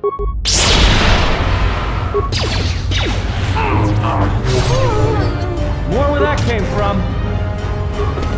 More where that came from.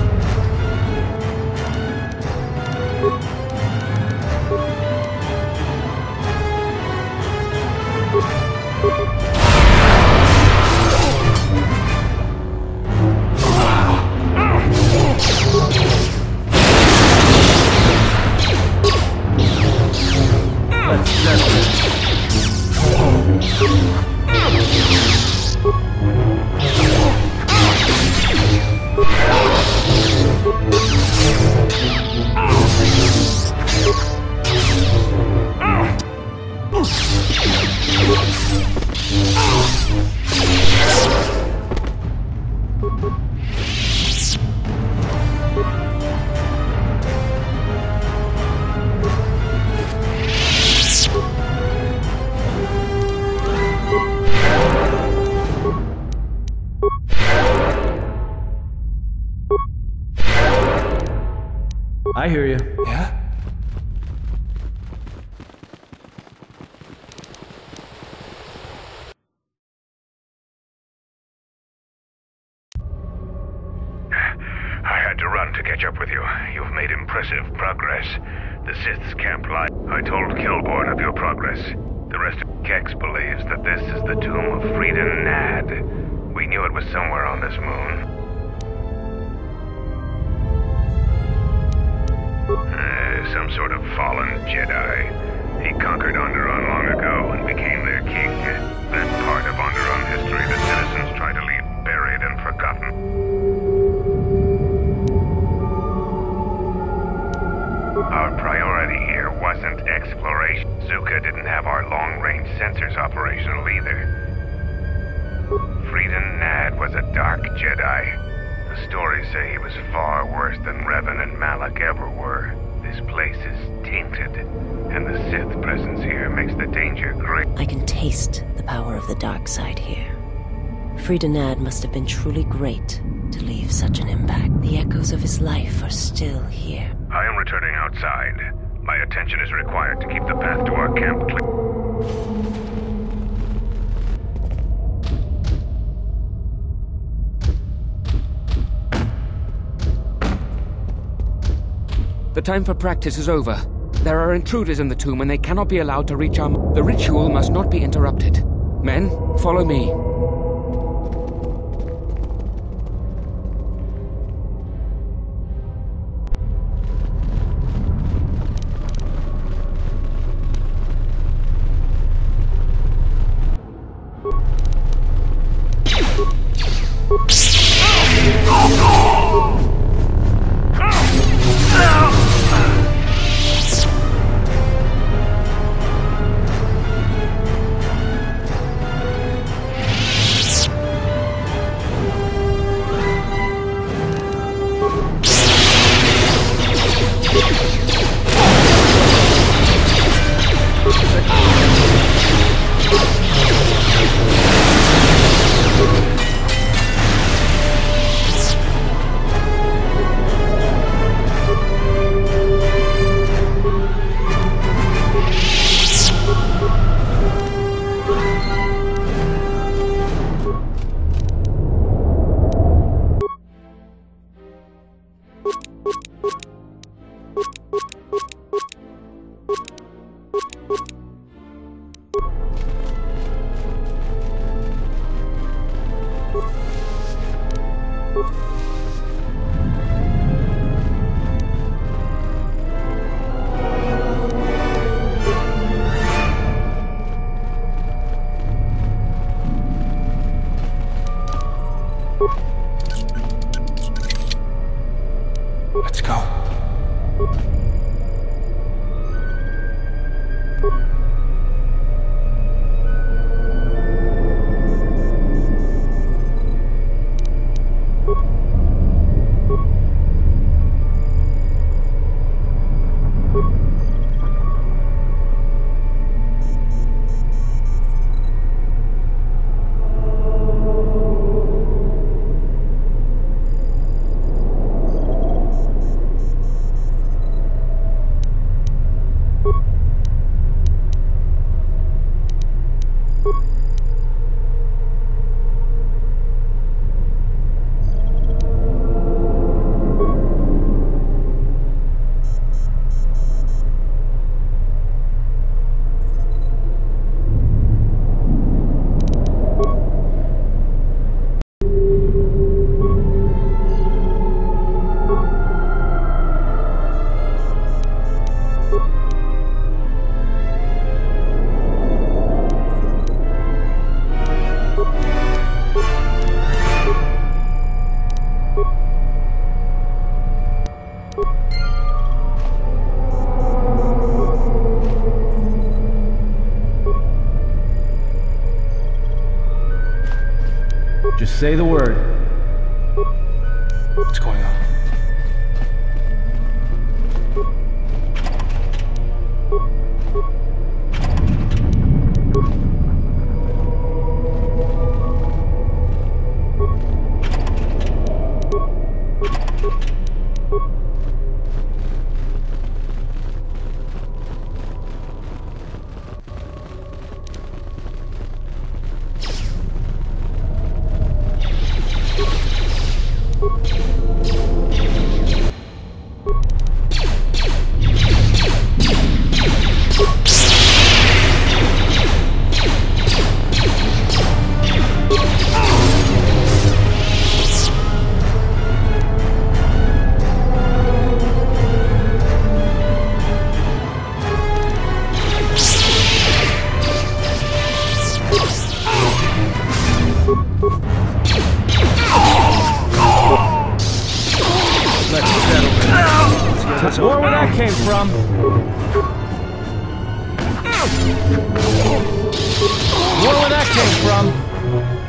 Hear you. Yeah? I had to run to catch up with you. You've made impressive progress. The Sith's camp light. I told Kelborn of your progress. The rest of Kex believes that this is the tomb of Freedon Nadd. We knew it was somewhere on this moon. Some sort of fallen Jedi. He conquered Onderon long ago and became their king. That part of Onderon history the citizens try to leave buried and forgotten. Our priority here wasn't exploration. Zuka didn't have our long-range sensors operational either. Freedon Nadd was a dark Jedi. The stories say he was far worse than Revan and Malak ever were. This place is tainted, and the Sith presence here makes the danger great. I can taste the power of the dark side here. Freedon Nadd must have been truly great to leave such an impact. The echoes of his life are still here. I am returning outside. My attention is required to keep the path to our camp clear. The time for practice is over. There are intruders in the tomb and they cannot be allowed to reach our... The ritual must not be interrupted. Men, follow me. Just say the word. What's going on? Where that came from?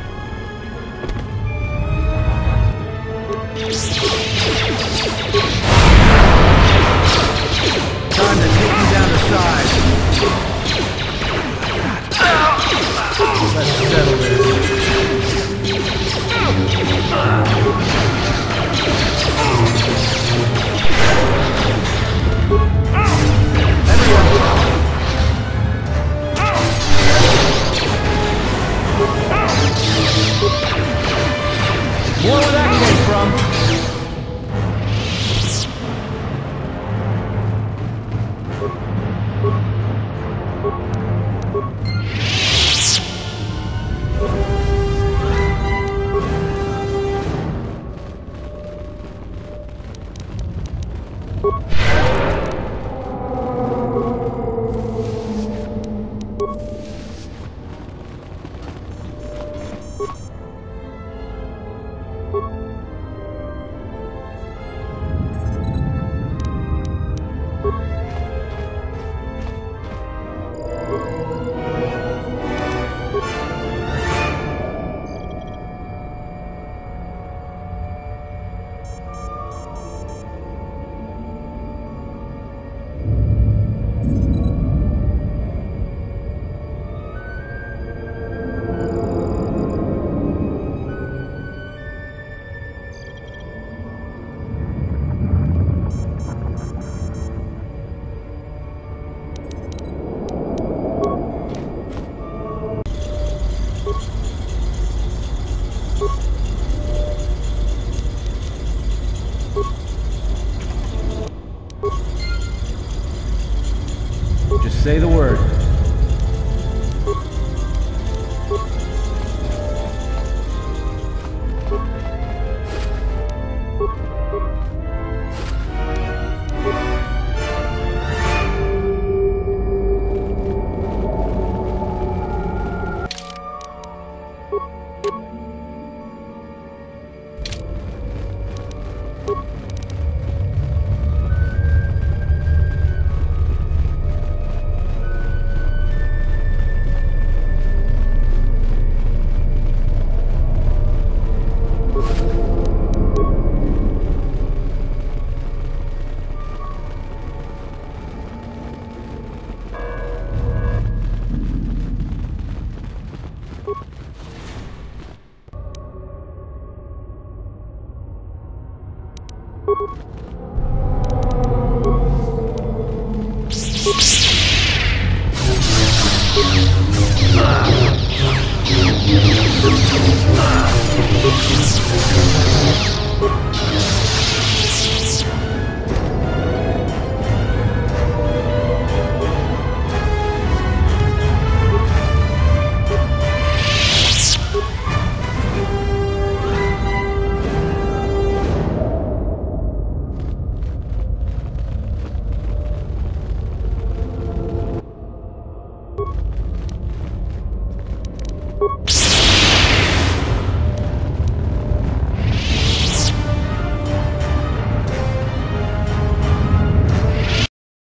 you